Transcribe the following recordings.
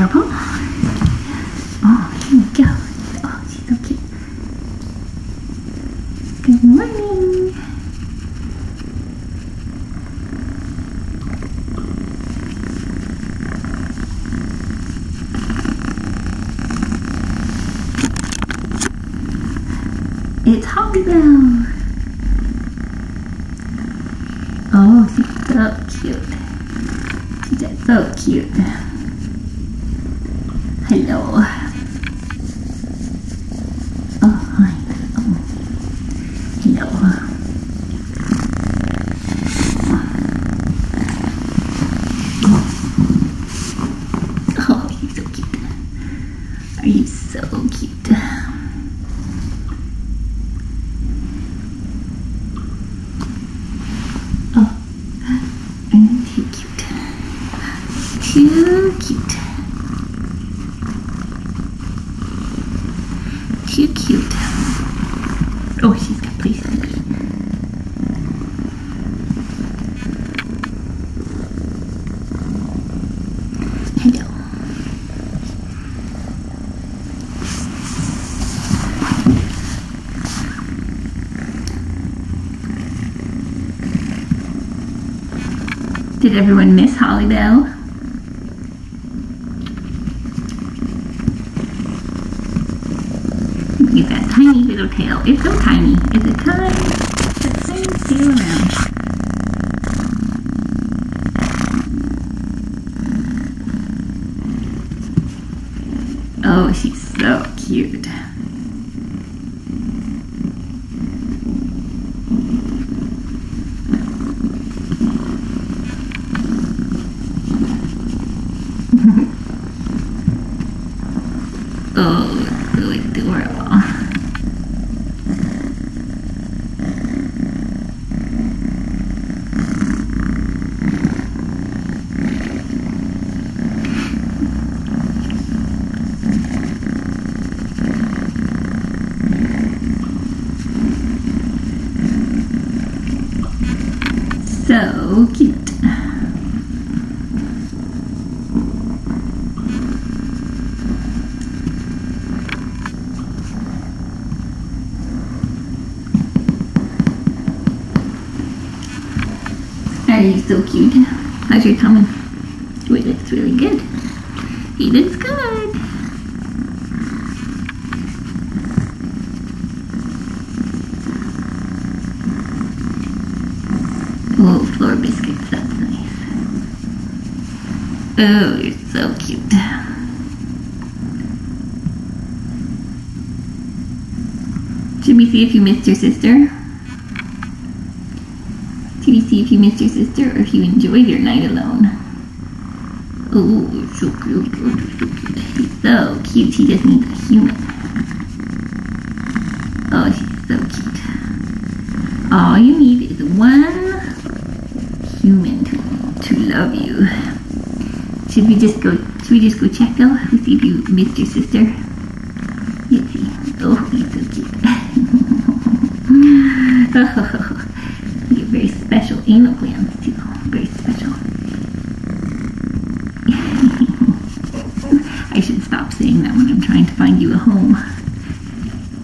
Oh, here we go. Oh, she's so cute. Good morning. It's Holly Bell. Oh, she's so cute. She's so cute. 没有。Did everyone miss Hollybell? So cute? How's your tummy? Wait, looks really good. He looks good. Oh, floor biscuits, that's nice. Oh, you're so cute. We see if you missed your sister? Should we see if you missed your sister or if you enjoyed your night alone? Oh, so cute, so cute. He's so cute, he just needs a human. Oh, she's so cute. All you need is one human to, to love you. Should we just go? Should we just go check though? We see if you missed your sister. Let's see. Oh, he's so cute. oh, you're very special anal glands too. Very special. I should stop saying that when I'm trying to find you a home.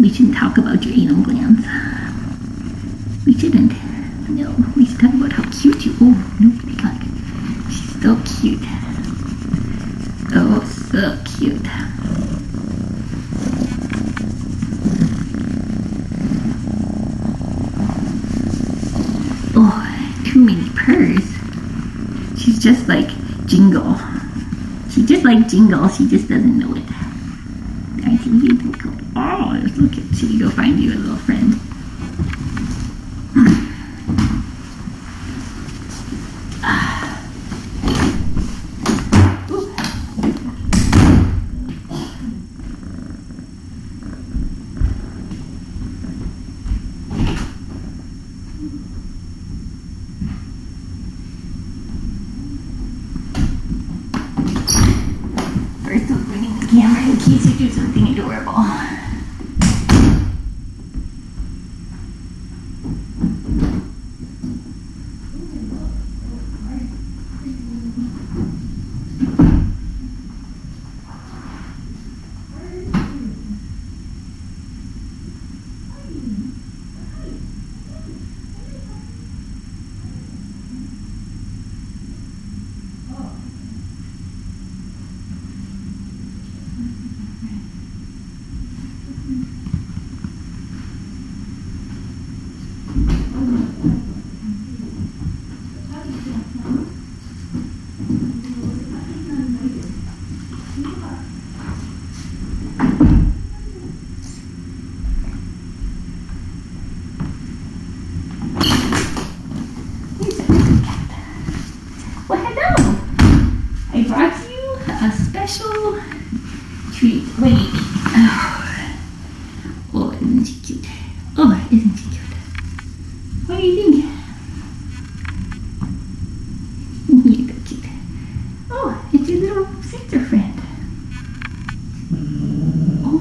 We shouldn't talk about your anal glands. We shouldn't. No, we should talk about how cute you are. Oh, no, my God. She's so cute. Oh, so cute. Oh, too many purrs. She's just like Jingle. She's She just doesn't know it. I think you can go. Oh, look at. Should we go find you a little friend? First, I'm bringing the camera in case you do something adorable. Well, hello. I brought you a special treat. Wait. Oh, oh isn't she cute? Oh, isn't she cute? What do you think? You're so cute. Oh, it's your little sister friend. Oh.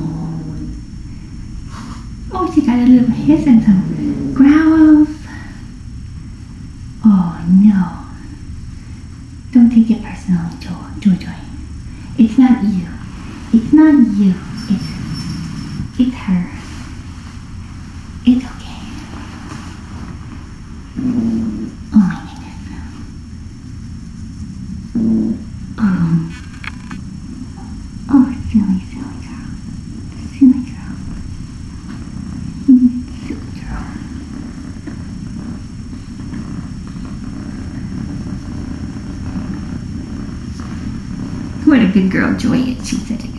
Oh, she got a and some growls. Oh no. Don't take it personally. Joy, Joy. It's not you. It's not you. It's it's her. It's okay. Oh my goodness. Um. Oh, silly, silly girl. Silly girl. Mm, Silly girl. What a good girl Joy. She's such a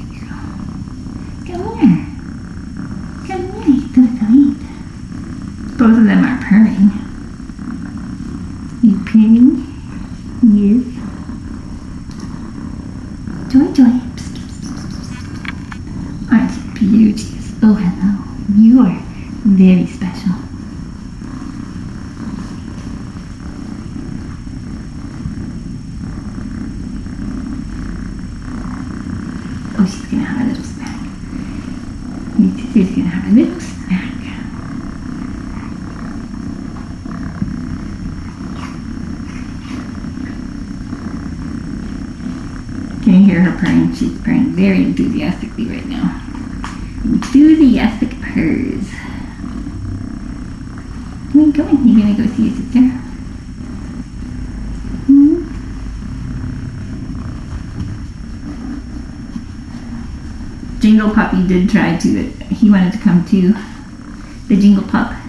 did try to. He wanted to come to the Jingle Pup.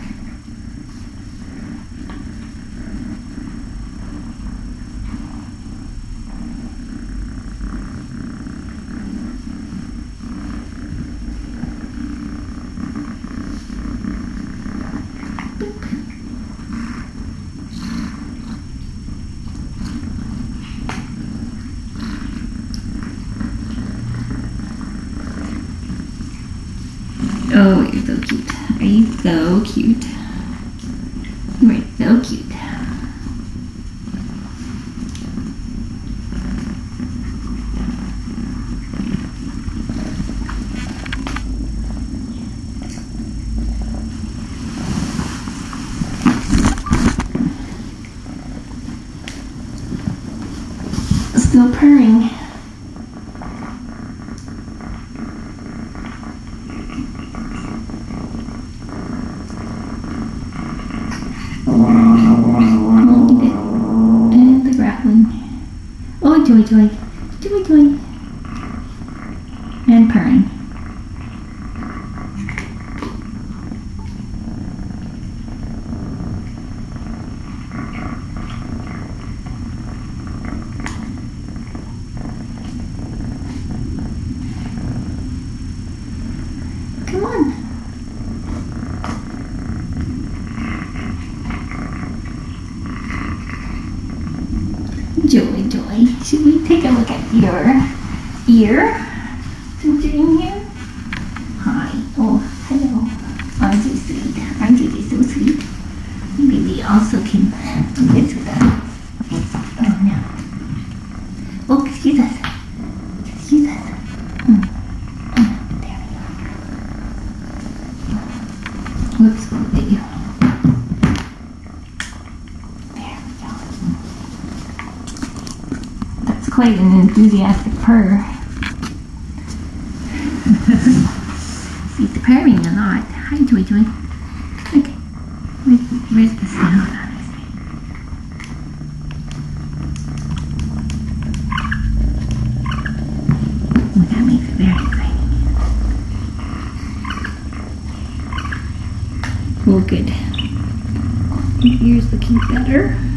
your ear enthusiastic purr. He's the purring a lot. Hi, Joy Joy. Okay. where's, where's the sound Oh, that makes. Well, good. Your ear's looking better.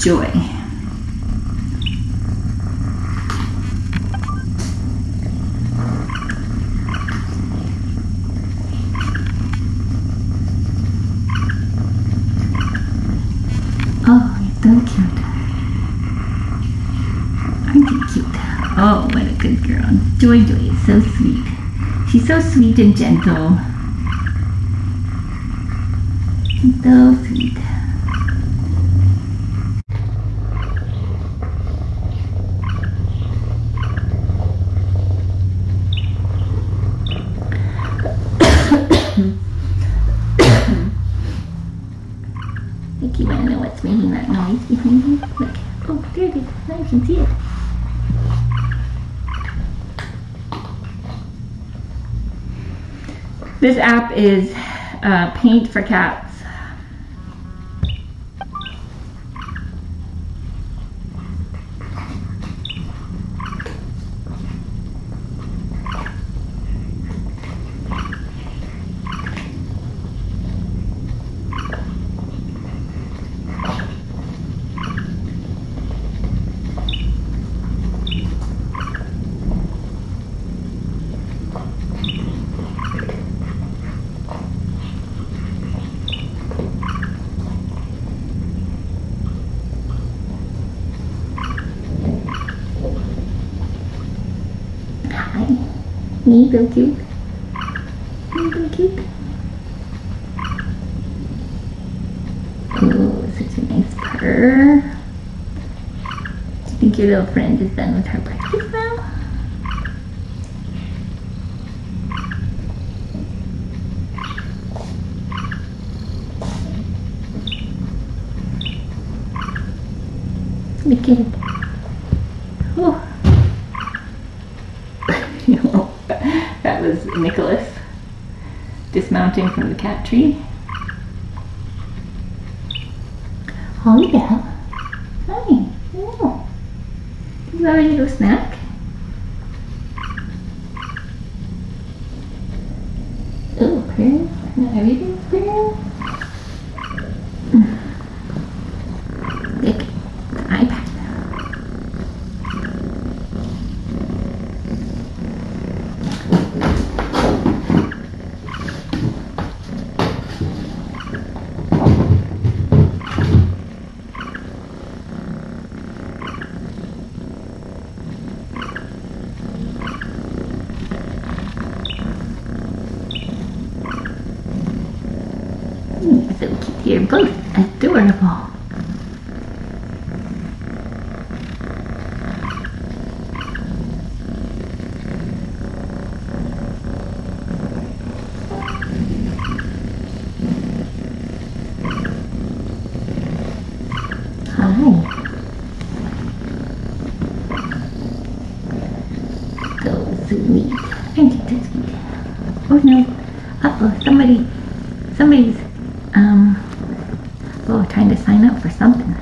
joy. Oh, you're so cute. Aren't you cute? Oh, what a good girl. Joy Joy is so sweet. She's so sweet and gentle. She's so sweet. This app is uh, Paint for Cats. Hi. Neat and cute. Neat and cute. Oh, such a nice purr. Do you think your little friend is done with her breakfast now? Look at it. Dismounting from the cat tree. Oh, Holly Bell. Hi. Oh. Is that a little snack? Oh, Pearl. Not everything's Pearl. Look, the iPad. Mm, so cute. You're both adorable. Hi. So sweet. Aren't you so sweet? Oh no. Uh-oh, somebody, somebody's, um, oh, trying to sign up for something.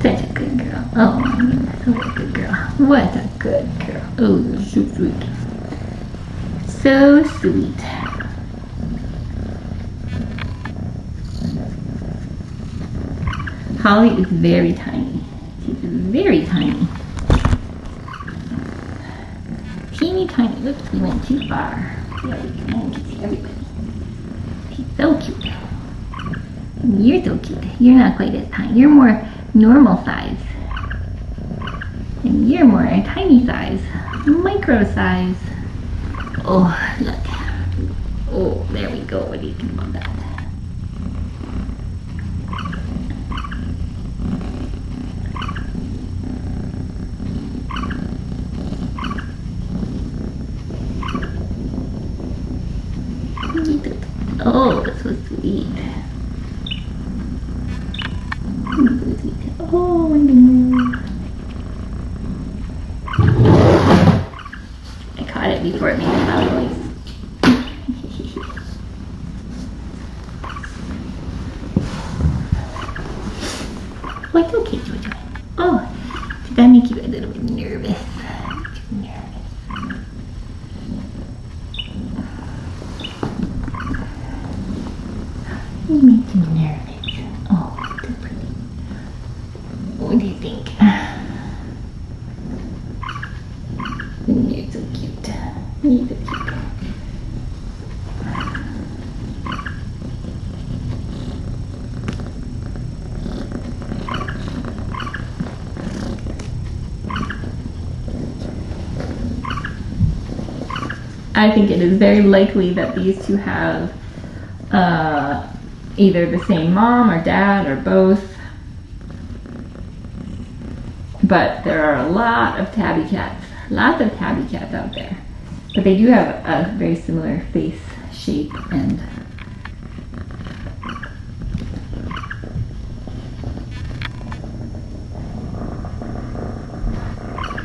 Such a good girl. Oh my goodness, what a good girl. What a good girl. Oh, you're so sweet. So sweet. Holly is very tiny. Very tiny. Teeny tiny. Oops, we went too far. She's so cute. You're so cute. You're not quite as tiny. You're more normal size. And you're more a tiny size. Micro size. Oh, look. Oh, there we go. What do you think about that? Oh, that's so sweet. So sweet. Oh, I know. I caught it before it made a loud noise. oh, it's okay, Jojo. Oh, did that make you a little bit nervous? Too nervous. You make you nervous. Oh, too pretty. What do you think? You're so cute. You're so cute. I think it is very likely that these two have uh, either the same mom or dad or both. But there are a lot of tabby cats, lots of tabby cats out there. But they do have a very similar face shape and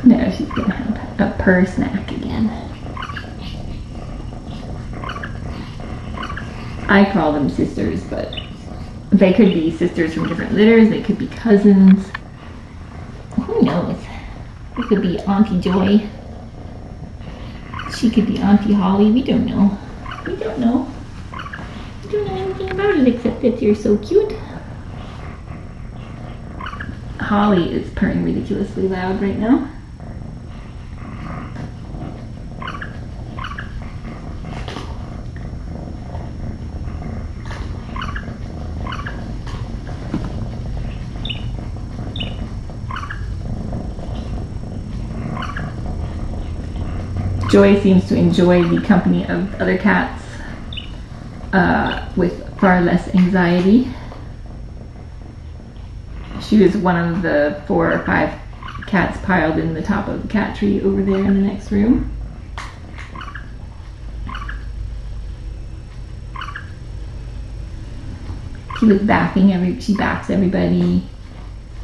now she's gonna have a purr snack again. I call them sisters, but they could be sisters from different litters, they could be cousins. Who knows? It could be Auntie Joy. She could be Auntie Holly. We don't know. We don't know. We don't know anything about it except that you're so cute. Holly is purring ridiculously loud right now. Joy seems to enjoy the company of other cats uh, with far less anxiety. She was one of the four or five cats piled in the top of the cat tree over there in the next room. She was backing every. She backs everybody.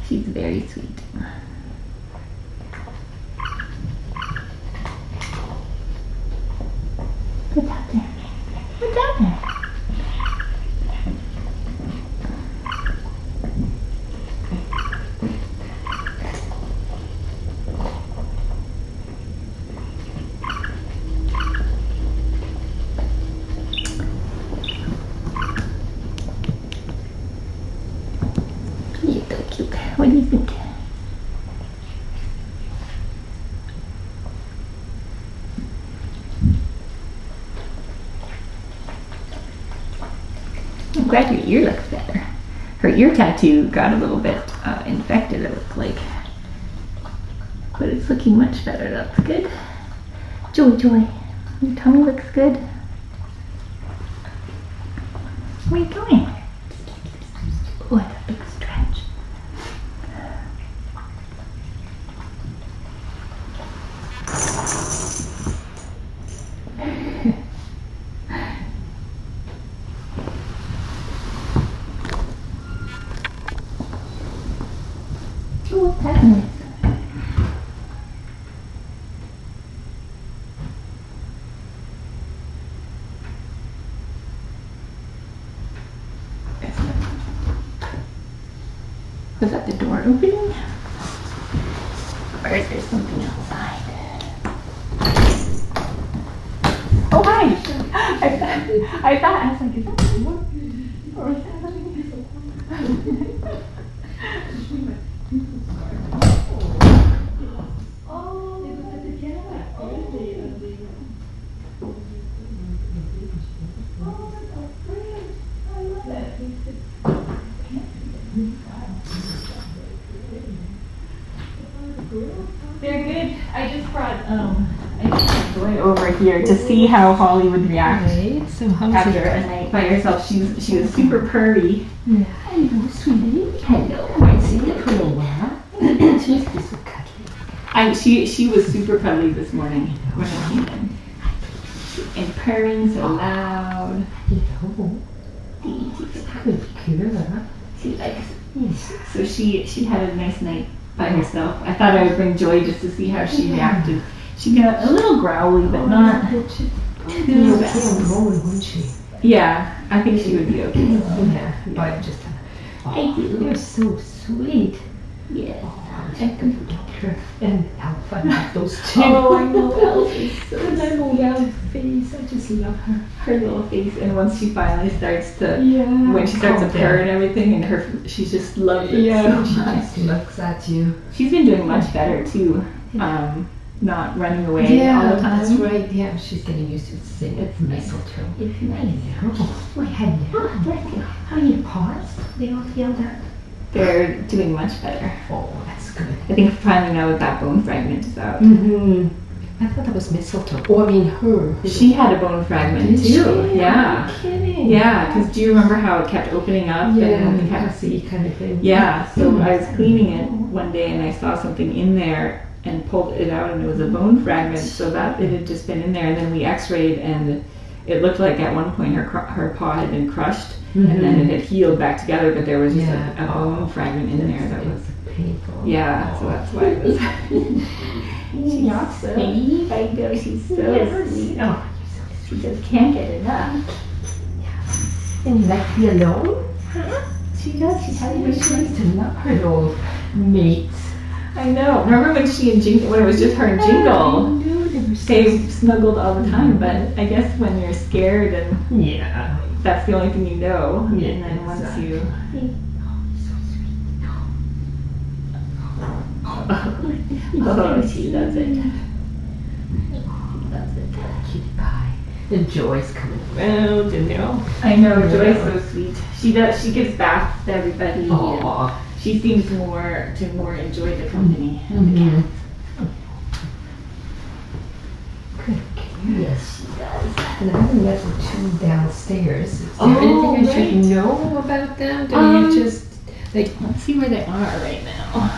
She's very sweet. What's out there? What's out there? You're so cute. What do you think? I'm glad your ear looks better. Her ear tattoo got a little bit uh, infected, it looked like. But it's looking much better. That's good. Joy, Joy, your tummy looks good. Where are you going? Oh, that's a big stretch. Oh, what's that noise? Was that the door opening? Or is there something outside? Oh, hi! I thought, I thought, I was like, is that the door? Or is that something? They're good. I just brought um I just brought Joy over here to see how Holly would react Right, so after it? a night by herself. She was she was super purry. Yeah. Hello, sweetie. Hello. I see it for a while. She's so cuddly. I she she was super cuddly this morning when I came in. And purring so loud. Hello. Good girl. She likes Yes. so she she had a nice night by herself. I thought I would bring Joy just to see how she reacted. She got a little growly, but not too okay bad. on going, won't she? Yeah, I think she would be okay. Yeah. But just. Thank you. You're so sweet. Yeah. Oh, Yes. Welcome, Doctor and Alpha. Love those two. Oh, I know Elsie's so And that little round face. I just love her. her little face, and once she finally starts to, Yeah. when she starts to purr and everything, and her, she just loves it Yeah, so she much. just looks at you. She's been doing much better too, um, not running away all the time. that's right. Yeah, she's getting used to it. It's mistletoe. It's nice. Oh, hello. Oh, bless you. How your paws? They all healed up. They're doing much better. Oh, that's good. I think finally now that that bone fragment is out. Mm-hmm. I thought that was mistletoe. Oh, I mean her. She had a bone fragment Did too. she? Yeah. Are you kidding? Yeah, because do you remember how it kept opening up? Yeah, and we had- pussy kind of thing. Yeah, so I was cleaning it one day and I saw something in there and pulled it out and it was a bone fragment. So that it had just been in there and then we x-rayed and it looked like at one point her her paw had been crushed and then it mm-hmm. had healed back together, but there was just Yeah. a, a bone Oh, fragment in there that was painful. yeah. So that's why it was. she's so sweet. I know she's so sweet. Oh, She just can't get enough. Oh, and you like to be alone? She does. She's I having she likes to love her little mates. I know. Remember when she and Jingle, when it was just her and Jingle? No, they were They snuggled all the time, but I guess when you're scared and Yeah. that's the only thing you know, Yeah, and then once exactly. you, oh, she does it. She does it. Cutie pie. The joy's coming around and they're all. I know Joy's so sweet. She does. She gives baths to everybody. and Aw. She seems more to more enjoy the company. Mhm. Good Yes, she does. And I haven't met the two downstairs. Is there Oh, anything I should know about them? Do Um, you just like Let's see where they are right now.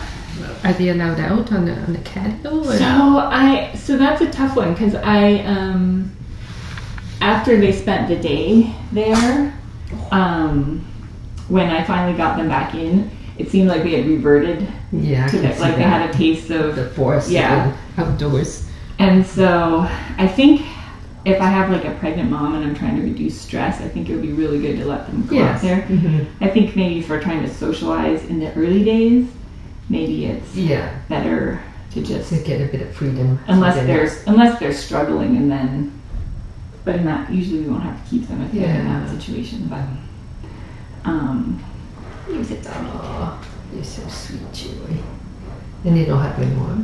are they allowed out on the on the? Or? So I so that's a tough one because I um after they spent the day there, um when I finally got them back in, it seemed like they had reverted yeah, to can the, see like they had a taste of the forest Yeah. and outdoors. And so I think if I have like a pregnant mom and I'm trying to reduce stress, I think it would be really good to let them go out there. Mhm. I think maybe if we're trying to socialize in the early days, maybe it's Yeah, better to just to get a bit of freedom. unless they're unless they're struggling and then but in that usually we won't have to keep them if they're in that situation. But um Use it. Aw, you're so sweet, Joy. And they don't have any more.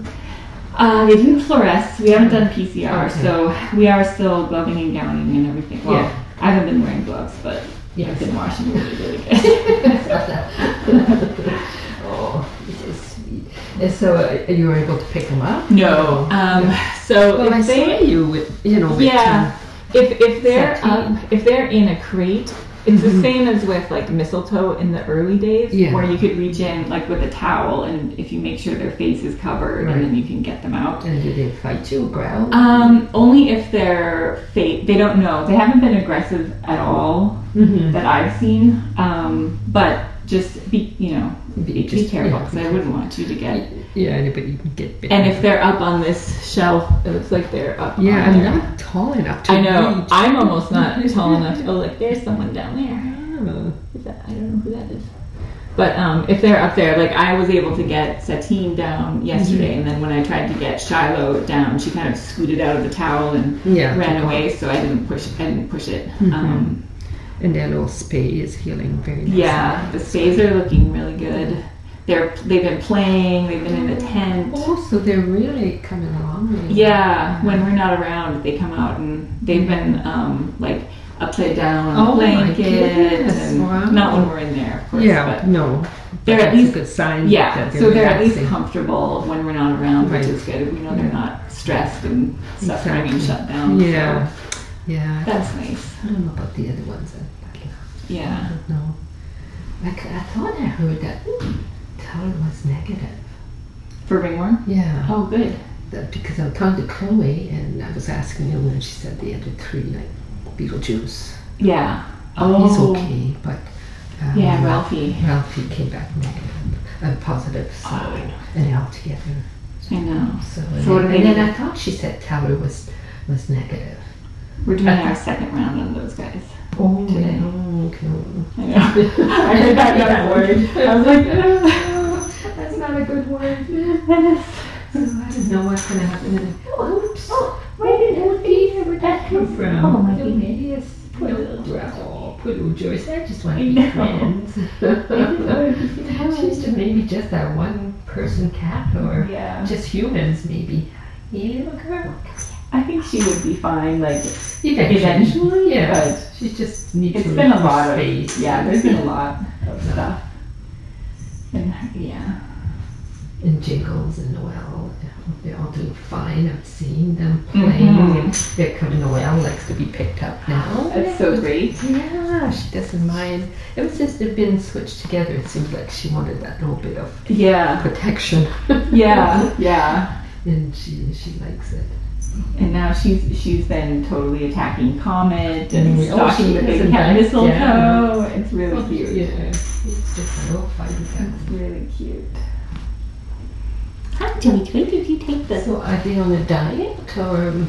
uh, they do fluoresce. We haven't done PCR, Okay. so we are still gloving and gowning and everything. Well, Yeah. I haven't been wearing gloves, but Yes. I've been washing really, really good. oh, this is sweet. And so uh, you were able to pick them up? no. Um, so Well, I if saw they, you with, you know, with yeah, if if they're up, if they're in a crate, it's the same as with like mistletoe in the early days, Yeah. where you could reach in like with a towel, and if you make sure their face is covered, Right. and then you can get them out. And did they fight you, growl? Um, only if they're fake. They don't know. They haven't been aggressive at all mm-hmm. that I've seen. Um, but just be, you know, Be- be, careful because be I wouldn't want you to get. Yeah, anybody can get bitten. And if they're up on this shelf, it looks like they're up. yeah, I'm there. not tall enough to I know. reach. I'm almost not tall enough. Oh, look, there's someone down there. Oh. Who's that? I don't know who that is. But um, if they're up there, like I was able to get Satine down yesterday, Mm-hmm. and then when I tried to get Shiloh down, she kind of scooted out of the towel and Yeah, ran away. So I didn't push. I didn't push it. Mhm. Um, And their little spay is healing very nicely. yeah, the spays are looking really good. They're they've been playing. They've been in the tent. Oh, so they're really coming along. really Yeah, when we're not around, they come out and they've been um, like upside down on Oh blanket, and wow. not when we're in there, of course. Yeah, but no. They're at that's least- a good sign. yeah. that So they're at least comfortable when we're not around, Right. which is good. We know they're not stressed and stuff being Exactly. shut down. so Yeah, yeah. that's nice. I don't know about the other ones. I, I Yeah. don't know. i thought I heard that Tyler was negative. For ringworm. Yeah. Oh, good. That because I talking to Chloe and I was asking her when she said the other three, like Beetlejuice. Yeah. Oh. He's Oh. okay, but um, Yeah, Ralphie. Ralphie came back negative, uh, positive. So Oh, I know. and all together. I know. So, So and, do and then? I thought she said Tyler was was negative. We're doing our second round on those guys. Oh, Today. okay. I know. I heard that word. I was like. Not a good word. I don't know what's gonna happen. Oh, oops. Oh, where did that be? Where'd that come from? Oh my Little goodness. Poor little Oh, poor little Joyce. I just want to be friends. She's just maybe just that one person cat or Yeah. just humans maybe. Yeah, little girl. I think she would be fine. Like Eventually. Eventually, yeah. but She just needs it's to been a lot of space. yeah. There's been a lot of stuff. And yeah. And Jiggles and Noel. They're all do fine. I'm seeing them playing. Mhm. They're coming. Noel likes to be picked up now. That's so great. Yeah, she doesn't mind. It was just they've been switched together, it seems like she wanted that little bit of Yeah. protection. Yeah. Yeah. and she she likes it. And now she's she's been totally attacking Comet and Mm, oh, stalking she the big cat mistletoe. yeah. It's really cute. Yeah, it's just a little cat. It's really cute. Where did you take this? So are they on a diet or?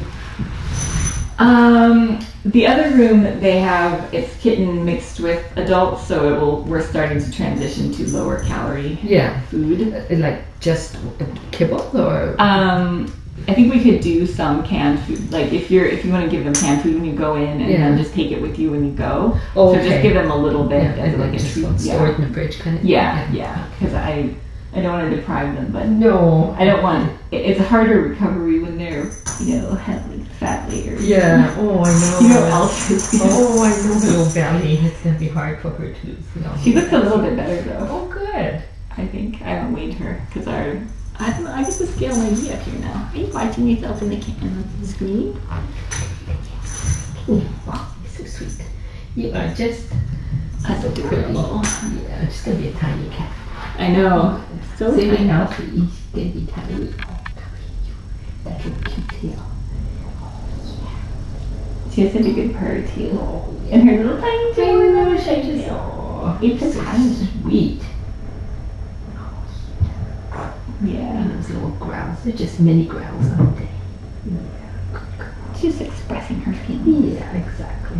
Um, the other room they have it's kitten mixed with adults, so it will. We're starting to transition to lower calorie Yeah, food. uh, like just kibble or? Um, I think we could do some canned food. Like if you're if you want to give them canned food when you go in, and Yeah. then just take it with you when you go. Oh, So just give them a little bit yeah, as like a treat. store it in the fridge kind of. yeah, yeah. Because I I don't want to deprive them, but No, I don't want. it- It's a harder recovery when they're you know have like fat layers. Yeah. Oh, I know. You know, ulcers. Oh, I know little belly. It's gonna be hard for her to. You know. She looks a little bit better though. Oh, good. I think I haven't weighed her because our I don't know. I guess the scale might be up here now. Are you watching yourself in the can the screen? Wow, you're so sweet. You are just That's so pretty. adorable. Yeah, it's gonna be a tiny cat. I know. So Same tiny. healthy. She's gonna be tiny. Oh, that little cute tail. She has such a good purr too. Oh, And her little tiny I tail. know, she just, oh, It's so so tiny. sweet. Yeah. And those little growls, they're just mini growls, aren't they? She's expressing her feelings. Yeah, exactly.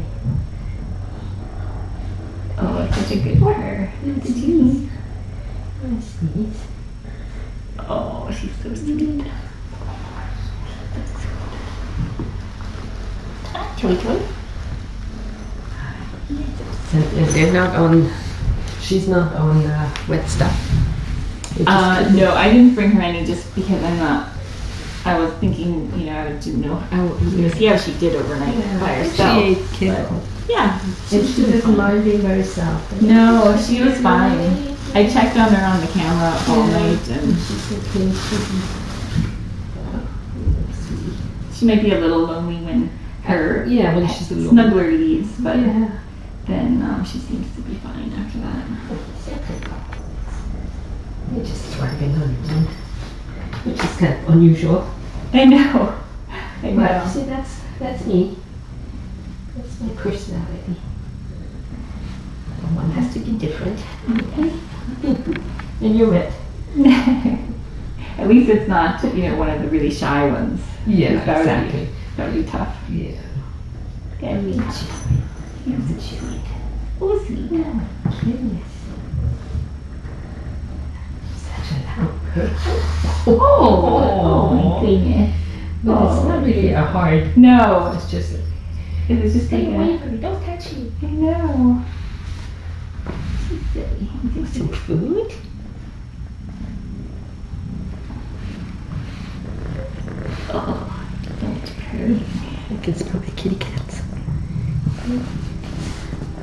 Oh, it's such a good purr. It's It's neat. That's neat. Oh, she's so sweet. Chloe, Chloe. And, and they're not on, she's not on uh, wet stuff. They Uh, no, I didn't bring her any just because I'm not. I was thinking, you know, I didn't know. I was gonna see how she did overnight Yeah, by I herself. She ate kibble. but- Yeah, And she doesn't mind being by herself. No, she was fine. I checked on her on the camera all night, and She's okay. she might be a little lonely when her Yeah, when she's snuggler leaves, but Yeah. then um, she seems to be fine after that. They're just thriving on it, which is kind of unusual. I know. I But know. see, that's that's me. That's my personality. One has to be different. And you're it. At least it's not, you know, one of the really shy ones. Yeah, 'Cause that would exactly. Be, that would be tough. Yeah. That'd be tough. Here's a sweet. Oh, sweet. Oh, goodness. Such a loud purr. Oh, oh, my oh. goodness. But it's oh. not really a hard. No, It's just like, it was just stay away a, from me. Don't touch me. I know. She's silly. She's Some food. Oh, don't hurt. I can smell my kitty cats.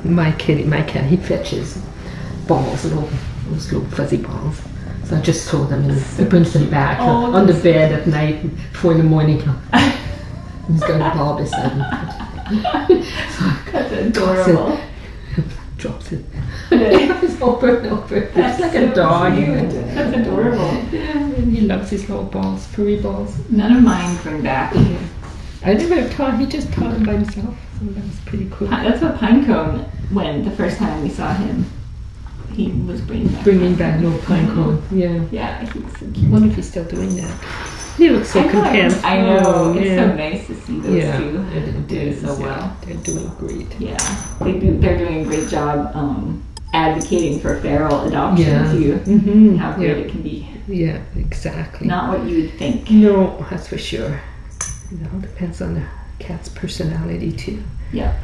My kitty, my cat, he fetches balls, little, those little fuzzy balls. So I just throw them and he brings them back Oh, on the bed at night, four in the morning. He's got a ball beside him. That's adorable. Drops it. That's it's over and over. It's like so a dog. cute. That's adorable. Yeah, and he loves his little balls, furry balls. None of mine bring back. I never taught, he just taught him by himself. So that was pretty cool. That's what Pinecone, when the first time we saw him, he was bringing back. Bringing back little pine cone. Mm-hmm. Yeah. Yeah, he's was so I cute. wonder if he's still doing that. He looks so I thought- content. I know. Oh, it's yeah. so nice to see those yeah, two it- it doing is, so yeah. well. They're doing great. Yeah, they do. They're doing a great job um, advocating for feral adoption Yeah. too. Mm-hmm. How great yeah. it can be. yeah, exactly. Not what you would think. No, that's for sure. It all depends on the cat's personality too. Yep.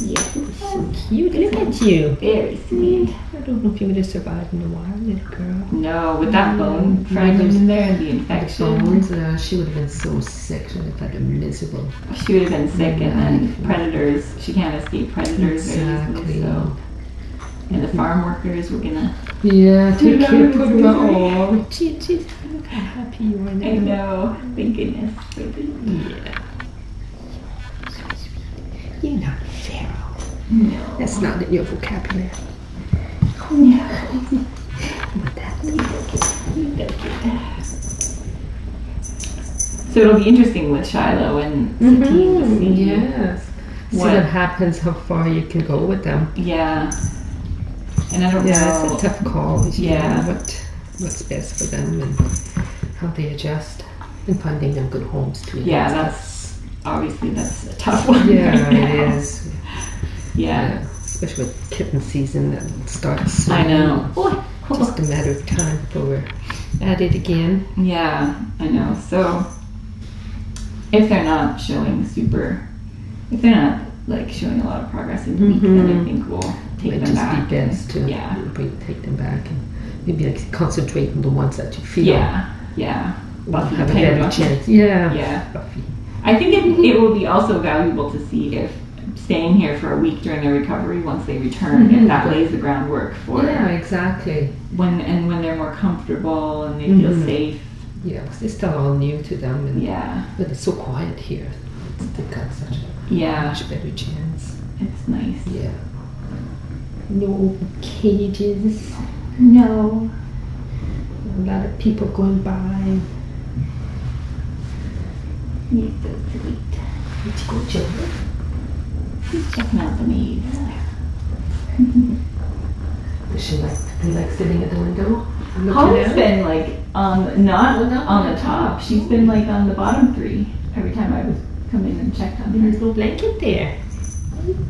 Yeah. So cute. Look at you. Very sweet. I don't know if you would have survived in the wild, little girl. No, with that bone Mm, fragment in there and the The infection, bones, uh, she would have been so sick. She would have a miserable. she would have been sick, and then predators. She can't escape predators Exactly. easily. So, and the farm workers were gonna. Yeah, take care, put them them out. Gee, gee, look how happy you are now. I know. Thank goodness. Yeah. You're not feral. No. That's not in your vocabulary. So it'll be interesting with Shiloh and Satine mm-hmm. to see. Yes. See What- what happens, how far you can go with them. Yeah. And I don't Yeah, know. it's a tough call. Yeah. What, what's best for them and how they adjust and finding them good homes too. Yeah, that's obviously that's a tough one. Yeah, right it is. Yeah. Especially with kitten season that starts. I know. soon. Just a matter of time before we're at it again. Yeah, I know. So if they're not showing super, if they're not like showing a lot of progress in the week, then I Mhm. think we'll take Might them just back. be best to Yeah. take them back and maybe like concentrate on the ones that you feel Yeah, yeah. Buffy, have a better chance. Yeah. Yeah. Buffy. I think it, it will be also valuable to see if staying here for a week during their recovery, once they return, if Mhm. that lays the groundwork for Yeah, exactly. when and when they're more comfortable and they feel Mhm. safe. Yeah, 'cause it's still all new to them, and Yeah, but it's so quiet here. They've got such a Yeah, much better chance. it's nice. Yeah. No cages. No. A lot of people going by. He's so sweet. Let's go check. He's checking out the maze. Does she like you like sitting at the window? Holly's been like on not Oh, on the top. She's been like on the bottom three every time I was come in and checked on her. There's no blanket there.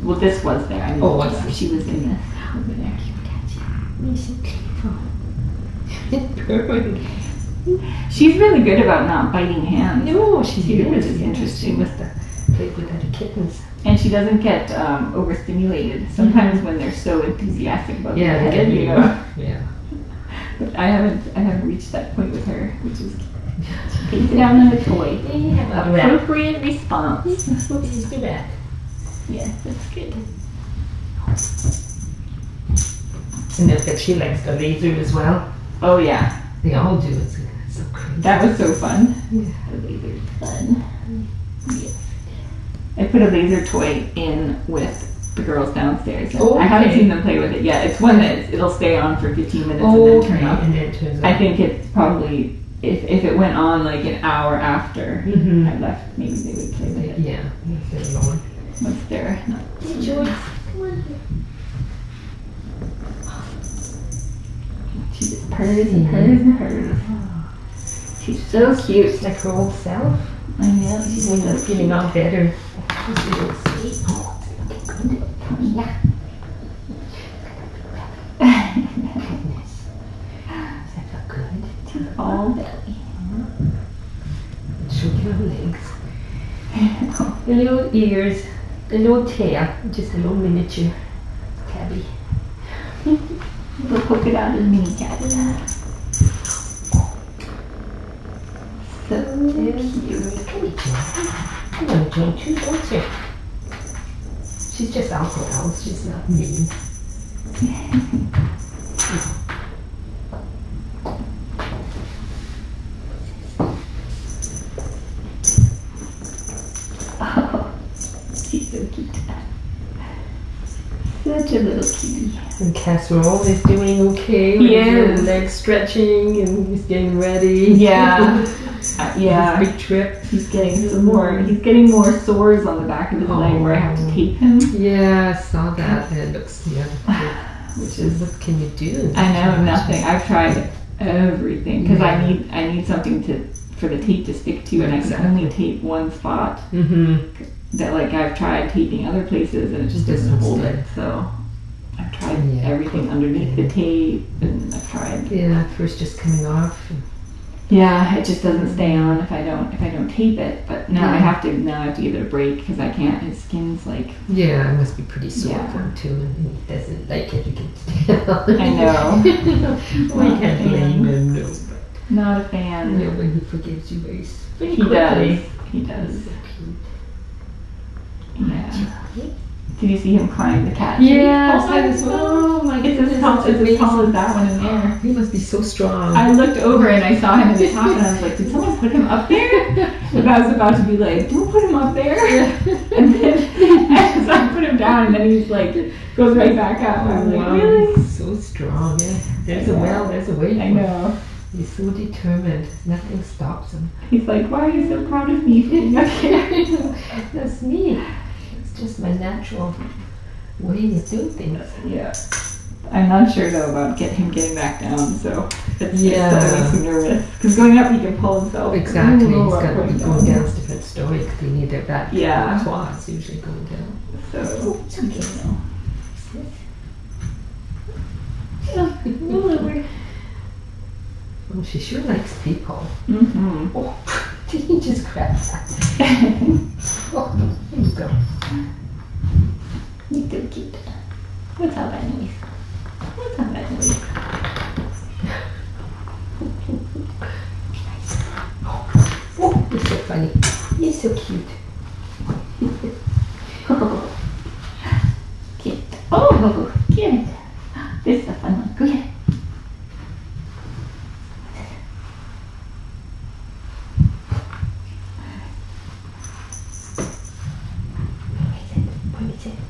Well, this was there. I mean, Oh, she was in this over there. You're so clever. Perfect. She's really good about not biting hands, No, she's Yeah, good. is interesting. She must have with other kittens. And she doesn't get um, overstimulated. Sometimes when they're so enthusiastic about Yeah, the get you know. Yeah. But I haven't, I haven't reached that point with her, which is take it down on a toy. They have a rat. Appropriate response. Is the rat. Yes, that's good. And then that she likes the laser as well. Oh yeah, They all do. It's, so crazy. that was so fun. Yeah. The laser's fun. Yes. I put a laser toy in with the girls downstairs. I haven't seen them play with it yet. It's one that it'll stay on for 15 minutes and then turn off. and then it turns I think it's probably if, if it went on like an hour after Mhm. I left, maybe they would play with it Yeah, that's the one. once they're not. Hey, Joyce, come on here. She just purrs and purrs and purrs. She's so cute. It's like her old self. I know. She's When so it's getting cute. all better. She's a little sweet. Good. Yeah. Does that feel good? She's all belly. Show your legs. The little ears, the little tail, just a little miniature tabby. Little polka dotted mini cat. So cute. Come here, Joy. You want to join too, don't you? She's just Alice, she's not mean. Oh, she's so cute. Such a little cutie. And Casserole is doing okay. Yeah. with his is. legs stretching and he's getting ready. Yeah. Yeah. Big trip. He's getting some more. He's getting more sores on the back of his leg where I have to tape him, Yeah, I saw that. And It looks, yeah. which is What can you do? I know nothing. I've tried everything because I need I need something to for the tape to stick to, and I can only tape one spot. Mm-hmm. That like I've tried taping other places and it just doesn't hold it. So I've tried Yeah. everything underneath the tape, and I've tried. Yeah, first just coming off. Yeah, it just doesn't stay on if I don't if I don't tape it. But now I have to now I have to give it a break because I can't. His skin's like Yeah, it must be pretty sore Yeah. for him too, and he doesn't like it. You can tell. I know. we can't blame him, no. not a fan. no, when he forgives you very He quickly. does. He does. Yeah. Did you see him climb the cat? Yes, Oh, I was. Oh my It's goodness, as tall, it's it's as tall as that one in there. He must be so strong. I looked over and I saw him in the top and I was like, did someone put him up there? And I was about to be like, don't put him up there. And then as I put him down and then he's like, goes right back up. I'm like, wow, really? he's so strong. Yeah, there's a well, there's a way. I know. He's so determined. Nothing stops him. He's like, why are you so proud of me being up here? That's me. It's just my natural way of doing things. Yeah. I'm not sure though about get him getting back down, so it's Yeah. yeah. still makes me nervous. Because going up, he can pull himself. Exactly. a little He's up, got to going be going down is a different story because they need their back Yeah. claws usually going down. So, you know. Oh, she sure likes people. Mm-hmm. Oh, did he just grab that? Oh, here you go. So cute. What's all that noise? What's all that? Oh, you're so funny. You're so. Cute. Oh, cute. This is a fun one. Go ahead.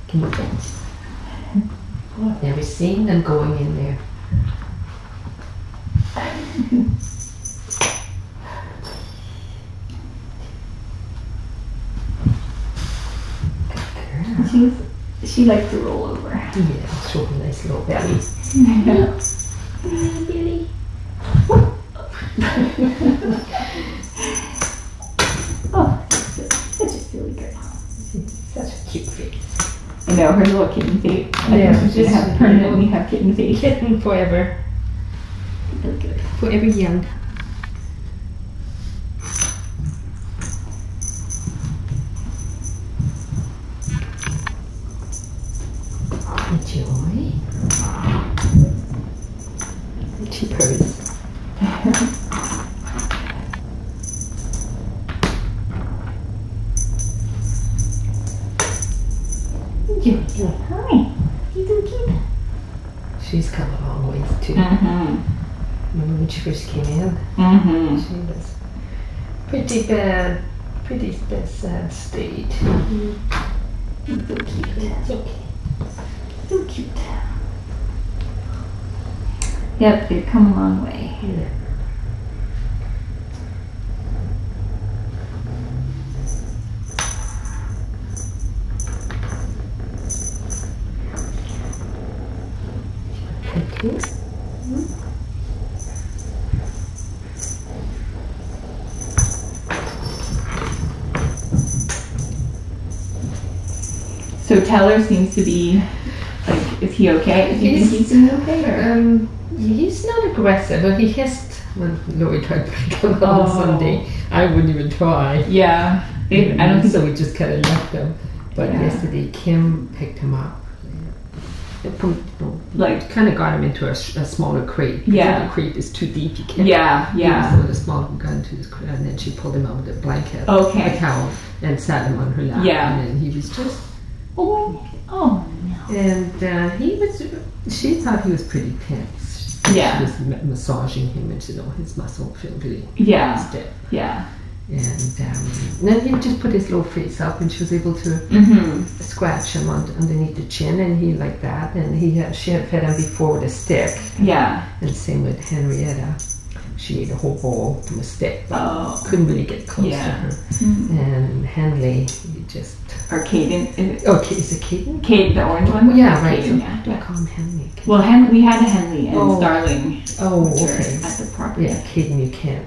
Can you fit? Oh, I've never seen them going in there. She's, she likes to roll over. Yeah, show a nice little belly. Billy. oh, such just really girl. Such a cute face. I know her little kitten face. I Yeah, think she should have really permanently have kitten face. Kitten forever. Look good. Forever young. Hi. You cute. She's come a long ways too. Mm-hmm. Remember when she first came in? Mm-hmm. She was pretty bad, pretty bad, sad state. So cute. It's okay. So cute. Yep, they've come a long way. Yeah. Okay. So Teller seems to be like, is he okay? Do you think He's- he's doing okay? Or? Um, he's not aggressive, but he hissed when Lori tried to pick him up Oh. on Sunday. I wouldn't even try. Yeah, they, I don't think so. We just kind of left him. But Yeah. yesterday, Kim picked him up. It put, Like- kind of got him into a, a smaller crate. Yeah. the crate is too deep. You can't. Yeah, yeah. So the small got into his crate, and then she pulled him out with a blanket, Okay. a towel, and sat him on her lap. Yeah. And then he was just Oh, oh no. and uh, he was, she thought he was pretty tense. Yeah. She was massaging him and you know, his muscle felt really Yeah, stiff. yeah. And um, then he just put his little face up and she was able to Mm-hmm. scratch him on, underneath the chin and he liked that. And he had, she had fed him before with a stick. Yeah. And same with Henrietta. She ate a whole bowl from a stick. but Oh. Couldn't really get close Yeah. to her. Mm. And Henley, he just. Or Caden. Is it Okay, is it Caden? Caden, the orange one? Yeah, right. Caden, yeah. I call him Henley. Well, Hen- we had a Henley and Oh. Starling Oh, okay. at the property. Yeah, Caden, you can't.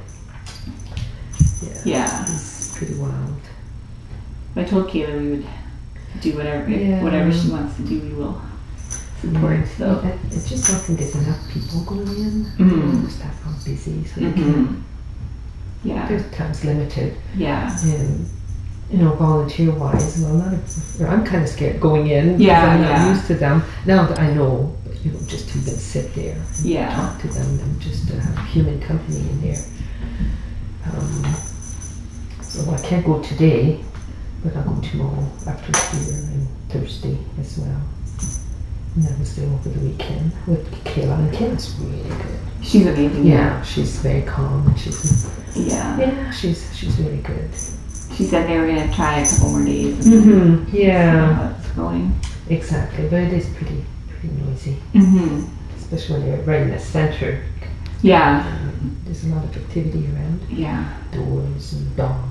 Yeah. Yeah. He's pretty wild. I told Kayla we would do whatever Yeah. whatever she wants to do. We will support. Yeah, So. it- It's just think there's enough people going in. Mm-hmm. Just have how busy, so you mm-hmm. can. Yeah. There's time's limited, Yeah. and you know, volunteer wise, well, not. I'm kind of scared going in. because Yeah, I'm not used to them now that I know. You know, just to even sit there and Yeah. talk to them and just to have human company in there. Um, so I can't go today, but I'll go tomorrow after here and Thursday as well. And I was there over the weekend with Kayla, and Kayla's really good. She's amazing. Yeah, she's very calm, and she's Yeah. yeah, she's she's really good. She said they were gonna try a couple more days. Mm-hmm. Yeah, how it's going. exactly. But it is pretty pretty noisy, Mm-hmm. especially when you're right in the center. Yeah. Um, there's a lot of activity around, Yeah. doors and dogs